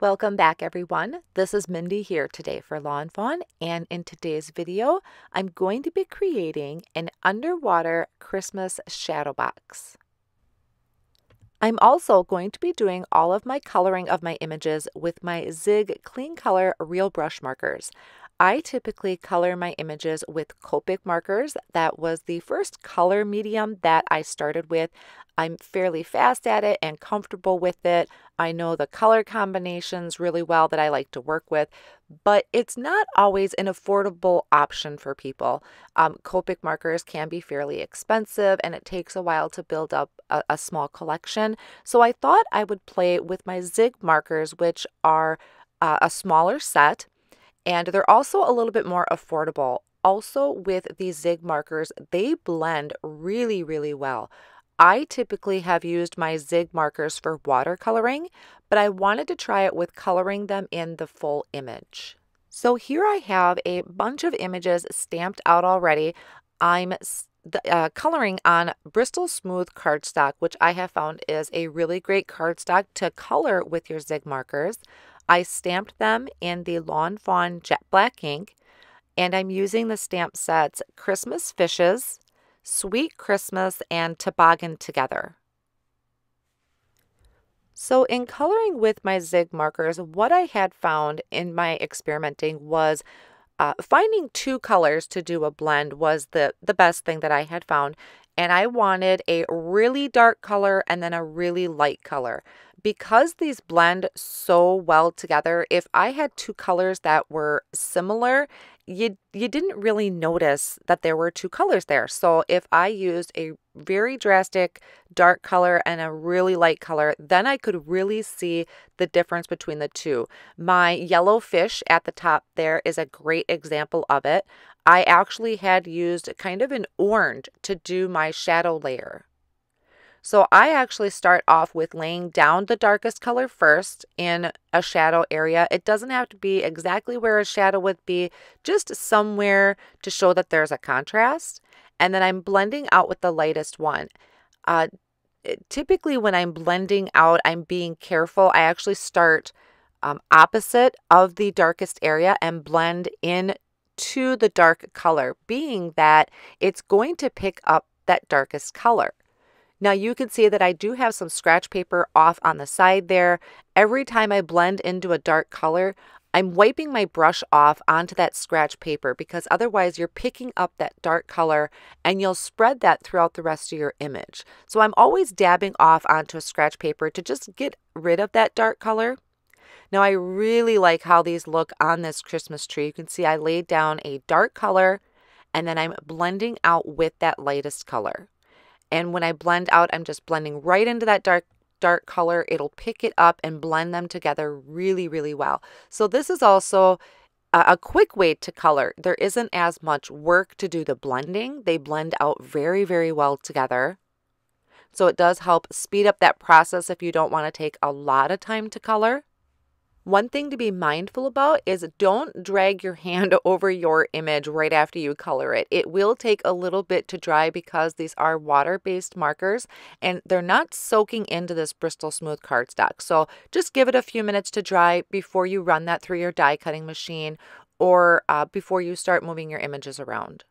Welcome back everyone. This is Mindy here today for Lawn Fawn and in today's video I'm going to be creating an underwater Christmas shadow box. I'm also going to be doing all of my coloring of my images with my Zig Clean Color Real Brush Markers. I typically color my images with Copic markers. That was the first color medium that I started with. I'm fairly fast at it and comfortable with it. I know the color combinations really well that I like to work with, but it's not always an affordable option for people. Um, Copic markers can be fairly expensive and it takes a while to build up a, a small collection. So I thought I would play with my Zig markers, which are uh, a smaller set and they're also a little bit more affordable. Also, with these Zig markers, they blend really, really well. I typically have used my Zig markers for watercoloring, but I wanted to try it with coloring them in the full image. So here I have a bunch of images stamped out already. I'm uh, coloring on Bristol Smooth cardstock, which I have found is a really great cardstock to color with your Zig markers. I stamped them in the Lawn Fawn Jet Black ink, and I'm using the stamp sets Christmas Fishes, Sweet Christmas, and Toboggan together. So in coloring with my Zig markers, what I had found in my experimenting was uh, finding two colors to do a blend was the, the best thing that I had found. And I wanted a really dark color and then a really light color. Because these blend so well together, if I had two colors that were similar, you you didn't really notice that there were two colors there. So if I used a very drastic dark color and a really light color, then I could really see the difference between the two. My yellow fish at the top there is a great example of it. I actually had used kind of an orange to do my shadow layer. So I actually start off with laying down the darkest color first in a shadow area. It doesn't have to be exactly where a shadow would be, just somewhere to show that there's a contrast. And then I'm blending out with the lightest one. Uh, typically, when I'm blending out, I'm being careful. I actually start um, opposite of the darkest area and blend in to the dark color, being that it's going to pick up that darkest color. Now you can see that I do have some scratch paper off on the side there. Every time I blend into a dark color, I'm wiping my brush off onto that scratch paper because otherwise you're picking up that dark color and you'll spread that throughout the rest of your image. So I'm always dabbing off onto a scratch paper to just get rid of that dark color. Now I really like how these look on this Christmas tree. You can see I laid down a dark color and then I'm blending out with that lightest color. And when I blend out, I'm just blending right into that dark dark color. It'll pick it up and blend them together really, really well. So this is also a, quick way to color. There isn't as much work to do the blending. They blend out very, very well together. So it does help speed up that process if you don't want to take a lot of time to color. One thing to be mindful about is don't drag your hand over your image right after you color it. It will take a little bit to dry because these are water-based markers and they're not soaking into this Bristol Smooth cardstock. So just give it a few minutes to dry before you run that through your die cutting machine or uh, before you start moving your images around.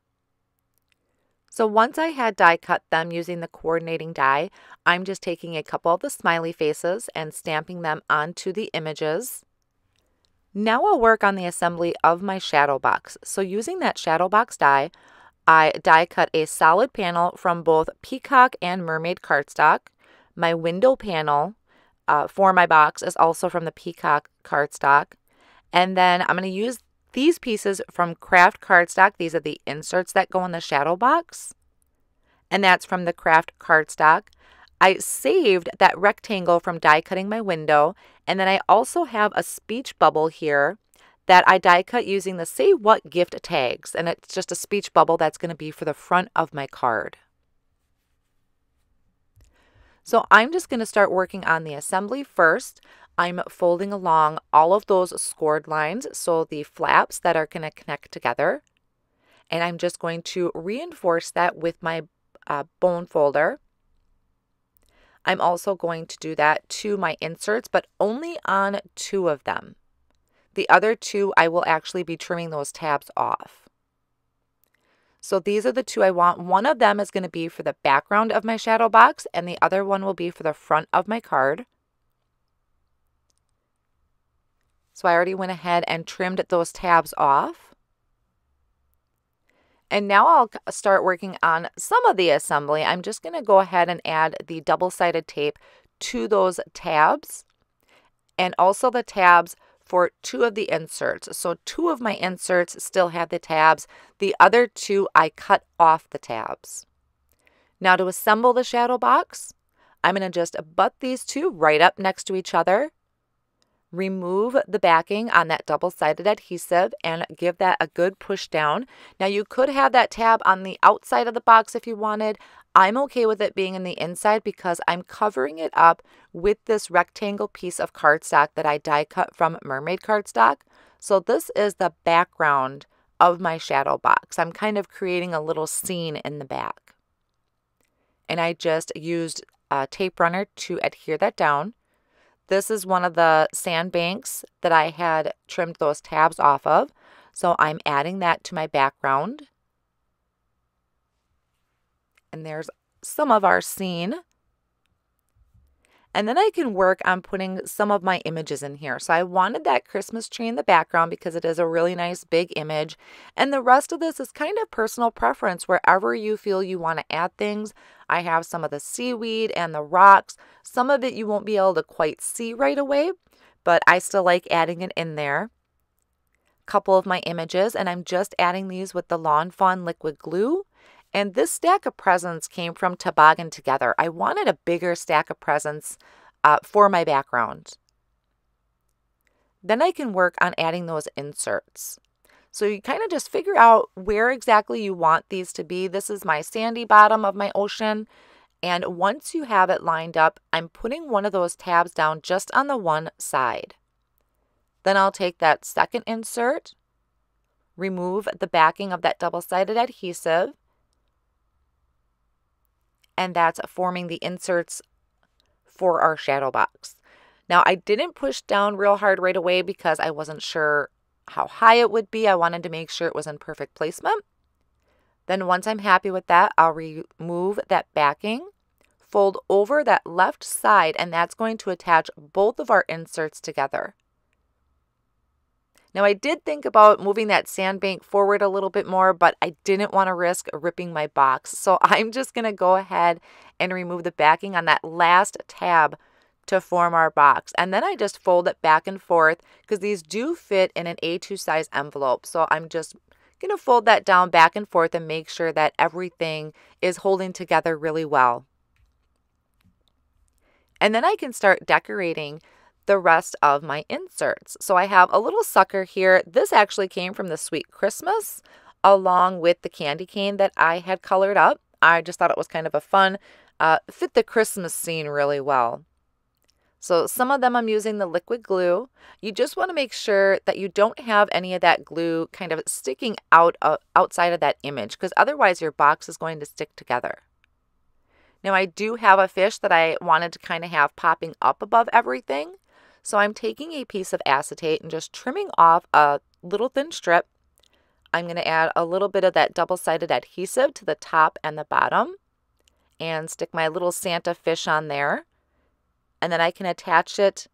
So once I had die cut them using the coordinating die, I'm just taking a couple of the smiley faces and stamping them onto the images. Now I'll work on the assembly of my shadow box. So using that shadow box die, I die cut a solid panel from both Peacock and Mermaid cardstock. My window panel uh, for my box is also from the Peacock cardstock. And then I'm going to use these pieces from Kraft Cardstock, these are the inserts that go in the shadow box, and that's from the Kraft Cardstock. I saved that rectangle from die cutting my window, and then I also have a speech bubble here that I die cut using the Say What gift tags, and it's just a speech bubble that's going to be for the front of my card. So I'm just going to start working on the assembly first. I'm folding along all of those scored lines, so the flaps that are going to connect together. And I'm just going to reinforce that with my uh, bone folder. I'm also going to do that to my inserts, but only on two of them. The other two, I will actually be trimming those tabs off. So these are the two I want. One of them is going to be for the background of my shadow box, and the other one will be for the front of my card. So I already went ahead and trimmed those tabs off. And now I'll start working on some of the assembly. I'm just going to go ahead and add the double-sided tape to those tabs and also the tabs for two of the inserts. So two of my inserts still have the tabs. The other two, I cut off the tabs. Now to assemble the shadow box, I'm going to just butt these two right up next to each other remove the backing on that double-sided adhesive and give that a good push down. Now you could have that tab on the outside of the box if you wanted. I'm okay with it being in the inside because I'm covering it up with this rectangle piece of cardstock that I die cut from Mermaid Cardstock. So this is the background of my shadow box. I'm kind of creating a little scene in the back. And I just used a tape runner to adhere that down. This is one of the sandbanks that I had trimmed those tabs off of. So I'm adding that to my background. And there's some of our scene. And then I can work on putting some of my images in here. So I wanted that Christmas tree in the background because it is a really nice big image. And the rest of this is kind of personal preference. Wherever you feel you want to add things, I have some of the seaweed and the rocks. Some of it you won't be able to quite see right away, but I still like adding it in there. Couple of my images, and I'm just adding these with the Lawn Fawn liquid glue. And this stack of presents came from Toboggan Together. I wanted a bigger stack of presents uh, for my background. Then I can work on adding those inserts. So you kind of just figure out where exactly you want these to be. This is my sandy bottom of my ocean. And once you have it lined up, I'm putting one of those tabs down just on the one side. Then I'll take that second insert, remove the backing of that double-sided adhesive, and that's forming the inserts for our shadow box. Now, I didn't push down real hard right away because I wasn't sure how high it would be. I wanted to make sure it was in perfect placement. Then once I'm happy with that, I'll remove that backing, fold over that left side, and that's going to attach both of our inserts together. Now I did think about moving that sandbank forward a little bit more, but I didn't want to risk ripping my box. So I'm just going to go ahead and remove the backing on that last tab to form our box. And then I just fold it back and forth because these do fit in an A2 size envelope. So I'm just going to fold that down back and forth and make sure that everything is holding together really well. And then I can start decorating the rest of my inserts. So I have a little sucker here. This actually came from the Sweet Christmas along with the candy cane that I had colored up. I just thought it was kind of a fun, uh, fit the Christmas scene really well. So some of them I'm using the liquid glue. You just want to make sure that you don't have any of that glue kind of sticking out uh, outside of that image because otherwise your box is going to stick together. Now I do have a fish that I wanted to kind of have popping up above everything. So I'm taking a piece of acetate and just trimming off a little thin strip. I'm going to add a little bit of that double-sided adhesive to the top and the bottom and stick my little Santa fish on there and then I can attach it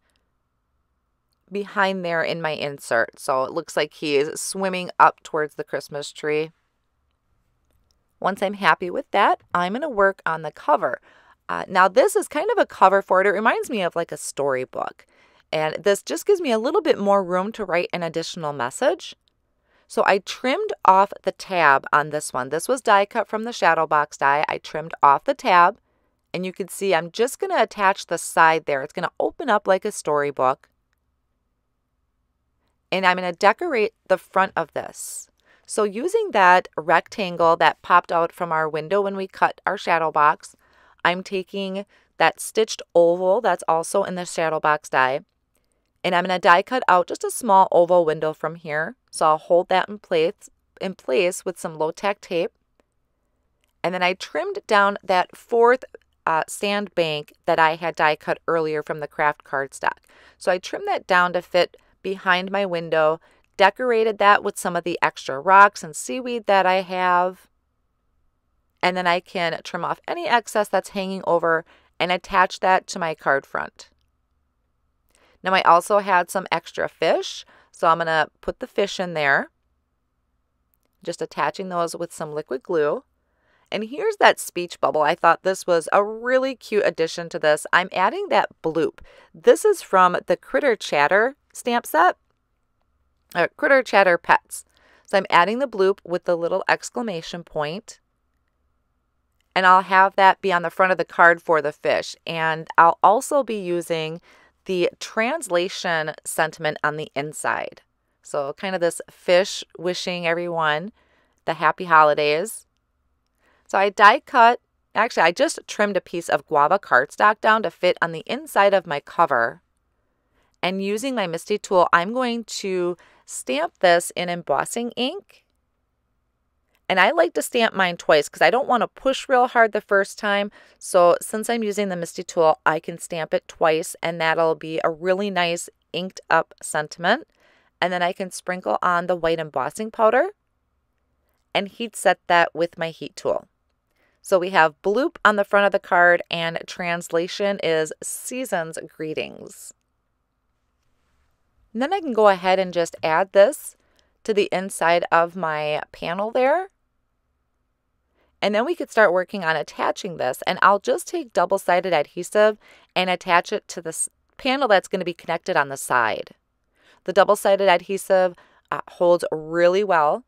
behind there in my insert. So it looks like he is swimming up towards the Christmas tree. Once I'm happy with that, I'm going to work on the cover. Uh, now this is kind of a cover for it. It reminds me of like a storybook. And this just gives me a little bit more room to write an additional message. So I trimmed off the tab on this one. This was die cut from the shadow box die. I trimmed off the tab and you can see I'm just going to attach the side there. It's going to open up like a storybook. And I'm going to decorate the front of this. So using that rectangle that popped out from our window when we cut our shadow box, I'm taking that stitched oval that's also in the shadow box die. And I'm going to die cut out just a small oval window from here. So I'll hold that in place, in place with some low tack tape. And then I trimmed down that fourth uh, sand bank that I had die cut earlier from the kraft cardstock. So I trimmed that down to fit behind my window, decorated that with some of the extra rocks and seaweed that I have. And then I can trim off any excess that's hanging over and attach that to my card front. Now I also had some extra fish, so I'm going to put the fish in there. Just attaching those with some liquid glue. And here's that speech bubble. I thought this was a really cute addition to this. I'm adding that bloop. This is from the Critter Chatter stamp set, uh, Critter Chatter Pets. So I'm adding the bloop with the little exclamation point and I'll have that be on the front of the card for the fish. And I'll also be using the translation sentiment on the inside. So, kind of this fish wishing everyone the happy holidays. So, I die cut, actually, I just trimmed a piece of guava cardstock down to fit on the inside of my cover. And using my MISTI tool, I'm going to stamp this in embossing ink and I like to stamp mine twice because I don't want to push real hard the first time. So since I'm using the MISTI tool, I can stamp it twice and that'll be a really nice inked up sentiment. And then I can sprinkle on the white embossing powder and heat set that with my heat tool. So we have bloop on the front of the card and translation is season's greetings. And then I can go ahead and just add this to the inside of my panel there. And then we could start working on attaching this. And I'll just take double-sided adhesive and attach it to this panel that's going to be connected on the side. The double-sided adhesive uh, holds really well.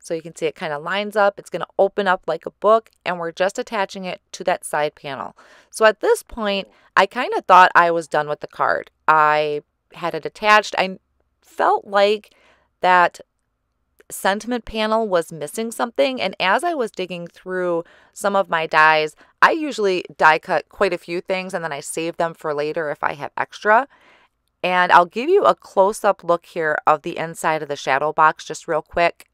So you can see it kind of lines up. It's going to open up like a book and we're just attaching it to that side panel. So at this point, I kind of thought I was done with the card. I had it attached. I felt like that sentiment panel was missing something. And as I was digging through some of my dies, I usually die cut quite a few things and then I save them for later if I have extra. And I'll give you a close up look here of the inside of the shadow box just real quick.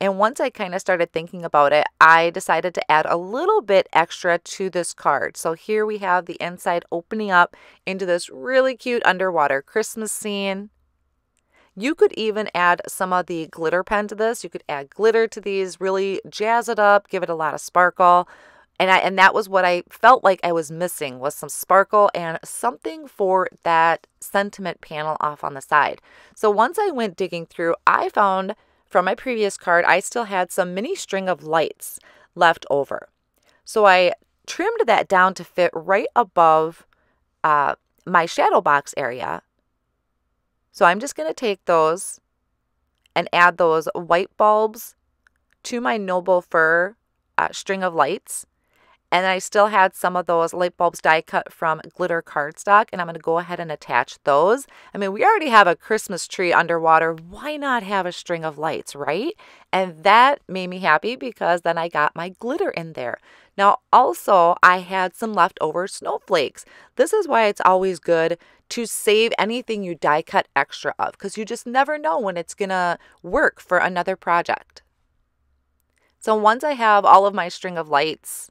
And once I kind of started thinking about it, I decided to add a little bit extra to this card. So here we have the inside opening up into this really cute underwater Christmas scene. You could even add some of the glitter pen to this. You could add glitter to these, really jazz it up, give it a lot of sparkle. And I and that was what I felt like I was missing was some sparkle and something for that sentiment panel off on the side. So once I went digging through, I found from my previous card, I still had some mini string of lights left over. So I trimmed that down to fit right above uh, my shadow box area so I'm just going to take those and add those white bulbs to my Noble Fir uh, string of lights. And I still had some of those light bulbs die cut from glitter cardstock, and I'm going to go ahead and attach those. I mean, we already have a Christmas tree underwater. Why not have a string of lights, right? And that made me happy because then I got my glitter in there. Now, also, I had some leftover snowflakes. This is why it's always good to save anything you die cut extra of because you just never know when it's going to work for another project. So once I have all of my string of lights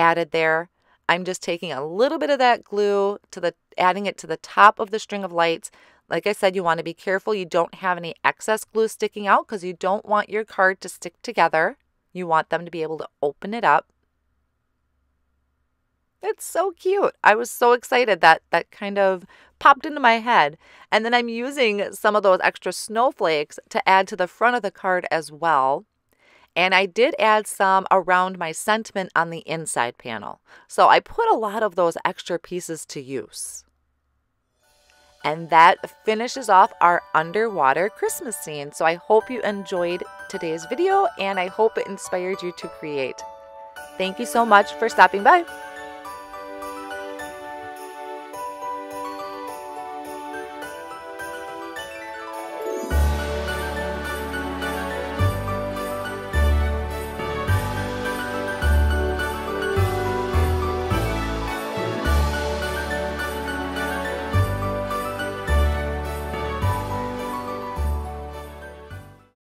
added there, I'm just taking a little bit of that glue to the adding it to the top of the string of lights. Like I said, you want to be careful you don't have any excess glue sticking out because you don't want your card to stick together. You want them to be able to open it up. It's so cute. I was so excited that that kind of popped into my head. And then I'm using some of those extra snowflakes to add to the front of the card as well. And I did add some around my sentiment on the inside panel. So I put a lot of those extra pieces to use. And that finishes off our underwater Christmas scene. So I hope you enjoyed today's video and I hope it inspired you to create. Thank you so much for stopping by.